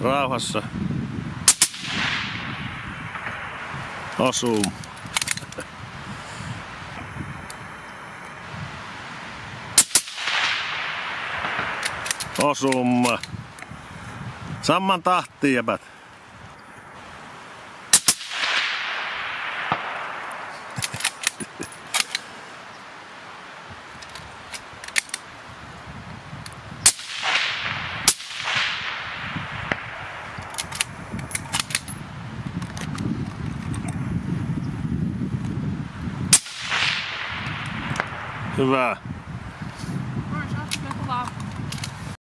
rauhassa. Osuu. Osumma. Samman tahtiin jäbät. war.